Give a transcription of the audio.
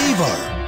flavor.